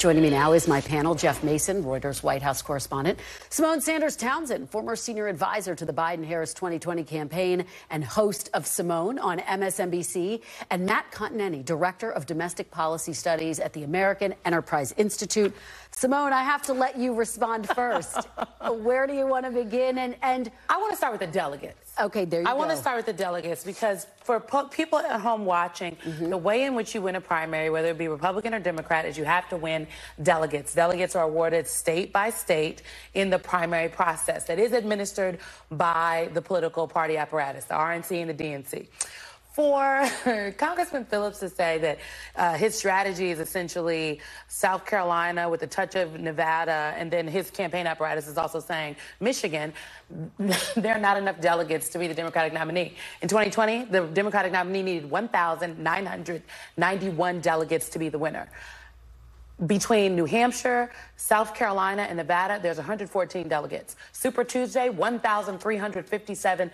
Joining me now is my panel, Jeff Mason, Reuters White House correspondent, Symone Sanders Townsend, former senior advisor to the Biden Harris 2020 campaign and host of Symone on MSNBC, and Matt Continetti, director of domestic policy studies at the American Enterprise Institute. Symone, I have to let you respond first. Where do you want to begin? And, and I want to start with the delegates. Okay, there you I go. I want to start with the delegates because for people at home watching, mm-hmm. the way in which you win a primary, whether it be Republican or Democrat, is you have to win delegates. Delegates are awarded state by state in the primary process that is administered by the political party apparatus, the RNC and the DNC for Congressman Phillips to say that uh, his strategy is essentially South Carolina with a touch of Nevada, and then his campaign apparatus is also saying Michigan, there are not enough delegates to be the Democratic nominee. In 2020, the Democratic nominee needed 1,991 delegates to be the winner. Between New Hampshire, South Carolina, and Nevada, there's 114 delegates. Super Tuesday, 1,357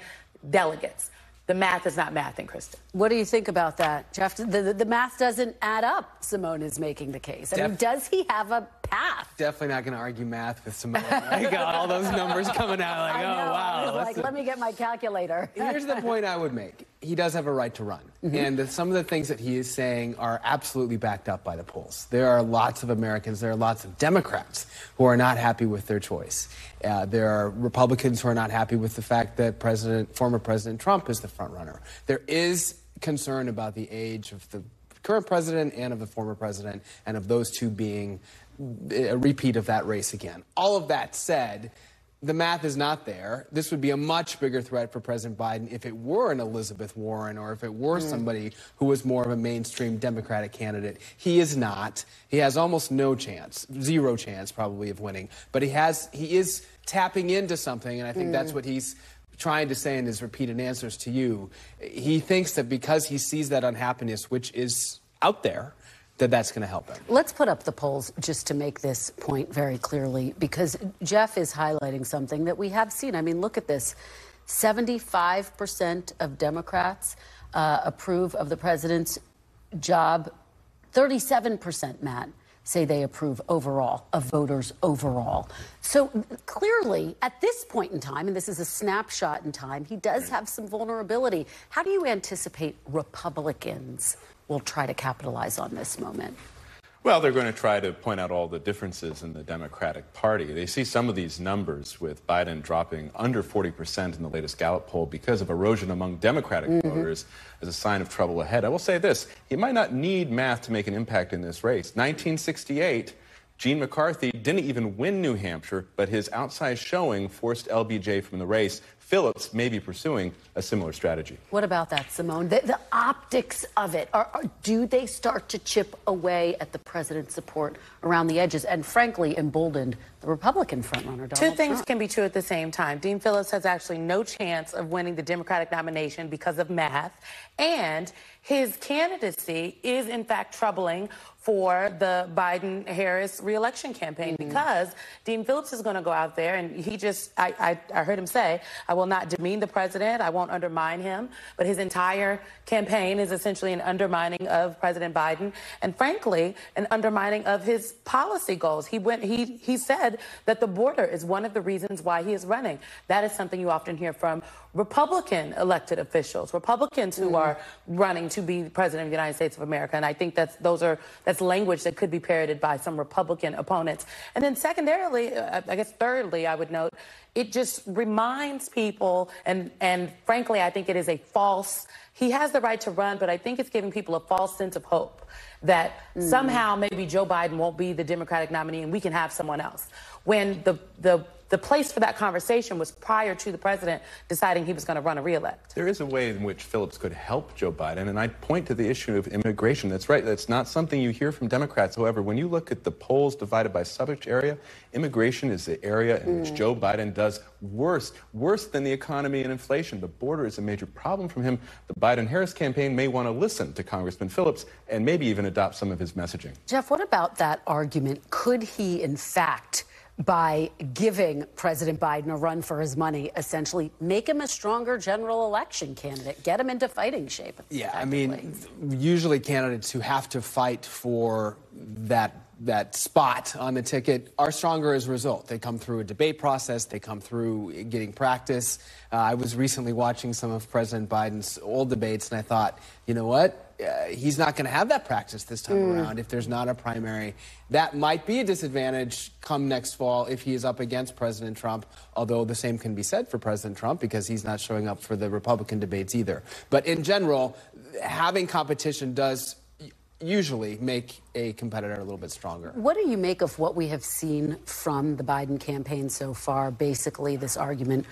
delegates. The math is not mathing, Kristen. What do you think about that, Jeff? The, the, the math doesn't add up, Symone is making the case. I Def- mean, does he have a path? Definitely not going to argue math with Symone. I got all those numbers coming out like, oh, wow. Like, let me get my calculator. Here's the point I would make. He does have a right to run. Mm-hmm. And the, some of the things that he is saying are absolutely backed up by the polls. There are lots of Americans, there are lots of Democrats who are not happy with their choice. Uh, there are Republicans who are not happy with the fact that President, former President Trump is the front runner. There is concern about the age of the current president and of the former president, and of those two being a repeat of that race again. All of that said, the math is not there. This would be a much bigger threat for President Biden if it were an Elizabeth Warren or if it were mm. somebody who was more of a mainstream Democratic candidate. He is not. He has almost no chance, zero chance probably of winning. But he has he is tapping into something and I think mm. that's what he's trying to say in his repeated answers to you. He thinks that because he sees that unhappiness which is out there, that that's going to help him. Let's put up the polls just to make this point very clearly, because Jeff is highlighting something that we have seen. I mean, look at this 75% of Democrats uh, approve of the president's job, 37%, Matt. Say they approve overall of voters overall. So clearly, at this point in time, and this is a snapshot in time, he does have some vulnerability. How do you anticipate Republicans will try to capitalize on this moment? Well, they're going to try to point out all the differences in the Democratic Party. They see some of these numbers with Biden dropping under 40% in the latest Gallup poll because of erosion among Democratic mm-hmm. voters as a sign of trouble ahead. I will say this he might not need math to make an impact in this race. 1968, Gene McCarthy didn't even win New Hampshire, but his outsized showing forced LBJ from the race. Phillips may be pursuing a similar strategy. What about that, Symone? The, the optics of it, are, are, do they start to chip away at the president's support around the edges and, frankly, emboldened the Republican frontrunner, Donald Two things Trump? can be true at the same time. Dean Phillips has actually no chance of winning the Democratic nomination because of math, and his candidacy is, in fact, troubling for the Biden Harris reelection campaign mm-hmm. because Dean Phillips is going to go out there and he just, I, I, I, heard him say, I will not demean the president, I won't undermine him, but his entire campaign is essentially an undermining of President Biden and frankly, an undermining of his policy goals. He went, he, he said that the border is one of the reasons why he is running. That is something you often hear from Republican elected officials, Republicans who mm-hmm. are running to be president of the United States of America. And I think that's, those are, that's that's language that could be parroted by some Republican opponents. And then, secondarily, uh, I guess thirdly, I would note, it just reminds people, and, and frankly, I think it is a false, he has the right to run, but I think it's giving people a false sense of hope that mm. somehow maybe Joe Biden won't be the Democratic nominee and we can have someone else. When the, the the place for that conversation was prior to the president deciding he was going to run a reelect. There is a way in which Phillips could help Joe Biden, and I point to the issue of immigration. That's right. That's not something you hear from Democrats. However, when you look at the polls divided by subject area, immigration is the area in mm. which Joe Biden does worse, worse than the economy and inflation. The border is a major problem from him. The Biden-Harris campaign may want to listen to Congressman Phillips and maybe even adopt some of his messaging. Jeff, what about that argument? Could he, in fact, by giving President Biden a run for his money, essentially make him a stronger general election candidate, get him into fighting shape. Yeah, I mean, usually candidates who have to fight for that that spot on the ticket are stronger as a result. They come through a debate process, they come through getting practice. Uh, I was recently watching some of President Biden's old debates, and I thought, you know what? Uh, he's not going to have that practice this time mm. around if there's not a primary. That might be a disadvantage come next fall if he is up against President Trump, although the same can be said for President Trump because he's not showing up for the Republican debates either. But in general, having competition does usually make a competitor a little bit stronger. What do you make of what we have seen from the Biden campaign so far? Basically, this argument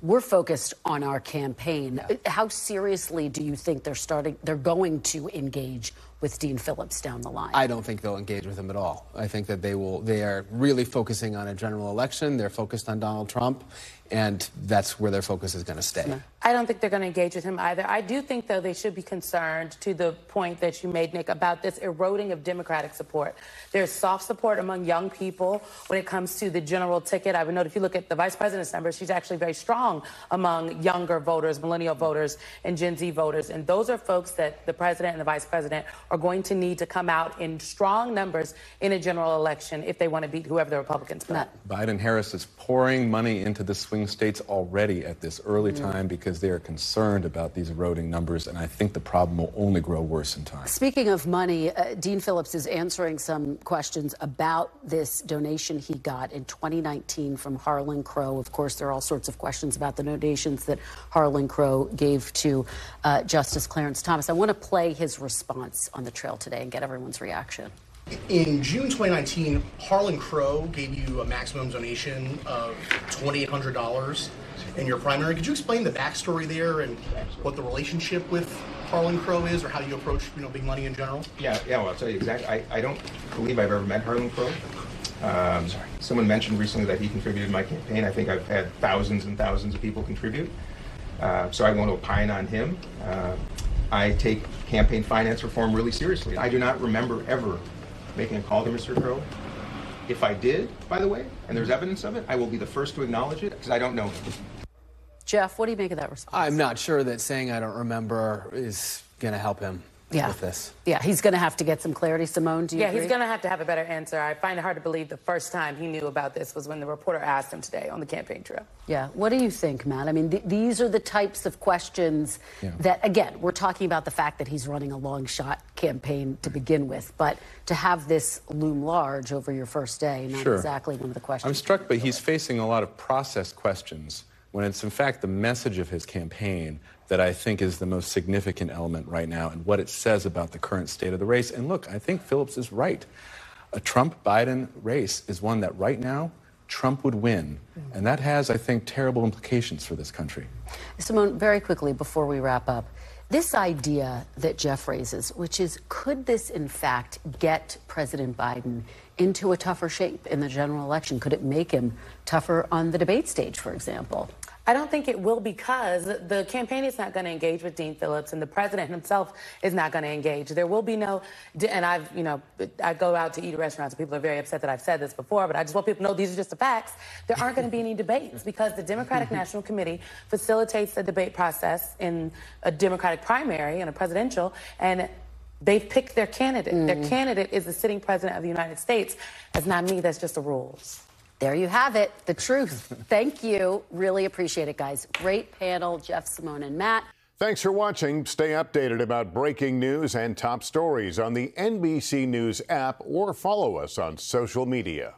we're focused on our campaign. Yeah. How seriously do you think they're starting they're going to engage with Dean Phillips down the line? I don't think they'll engage with him at all. I think that they will they are really focusing on a general election. They're focused on Donald Trump and that's where their focus is going to stay. I don't think they're going to engage with him either. I do think, though, they should be concerned to the point that you made, Nick, about this eroding of Democratic support. There's soft support among young people when it comes to the general ticket. I would note if you look at the vice president's numbers, she's actually very strong among younger voters, millennial voters, and Gen Z voters. And those are folks that the president and the vice president are going to need to come out in strong numbers in a general election if they want to beat whoever the Republicans put. Biden Harris is pouring money into the swing swing states already at this early mm. time because they are concerned about these eroding numbers, and I think the problem will only grow worse in time. Speaking of money, uh, Dean Phillips is answering some questions about this donation he got in 2019 from Harlan Crow. Of course, there are all sorts of questions about the donations that Harlan Crow gave to uh, Justice Clarence Thomas. I want to play his response on the trail today and get everyone's reaction. In June 2019, Harlan Crow gave you a maximum donation of $2,800 in your primary. Could you explain the backstory there and what the relationship with Harlan Crow is, or how you approach, you know, big money in general? Yeah, yeah. Well, I'll tell you exactly. I, I don't believe I've ever met Harlan Crow. Um, Sorry. Someone mentioned recently that he contributed to my campaign. I think I've had thousands and thousands of people contribute. Uh, so I won't opine on him. Uh, I take campaign finance reform really seriously. I do not remember ever making a call to Mr. Crow. If I did, by the way, and there's evidence of it, I will be the first to acknowledge it because I don't know him. Jeff, what do you make of that response? I'm not sure that saying I don't remember is going to help him yeah. with this. Yeah, he's going to have to get some clarity. Symone, do you Yeah, agree? he's going to have to have a better answer. I find it hard to believe the first time he knew about this was when the reporter asked him today on the campaign trail. Yeah. What do you think, Matt? I mean, th these are the types of questions yeah. that, again, we're talking about the fact that he's running a long shot campaign to begin with, but to have this loom large over your first day, not sure. exactly one of the questions. I'm struck, but he's facing a lot of process questions when it's in fact the message of his campaign that I think is the most significant element right now and what it says about the current state of the race. And look, I think Phillips is right. A Trump Biden race is one that right now Trump would win. And that has, I think, terrible implications for this country. Symone, very quickly before we wrap up, this idea that Jeff raises, which is could this in fact get President Biden into a tougher shape in the general election? Could it make him tougher on the debate stage, for example? I don't think it will because the campaign is not going to engage with Dean Phillips and the president himself is not going to engage. There will be no, and I've, you know, I go out to eat at restaurants and people are very upset that I've said this before, but I just want people to know these are just the facts. There aren't going to be any debates because the Democratic National Committee facilitates the debate process in a Democratic primary and a presidential, and They've picked their candidate. Mm. Their candidate is the sitting president of the United States. That's not me, that's just the rules. There you have it, the truth. Thank you. Really appreciate it, guys. Great panel, Jeff, Symone, and Matt. Thanks for watching. Stay updated about breaking news and top stories on the NBC News app or follow us on social media.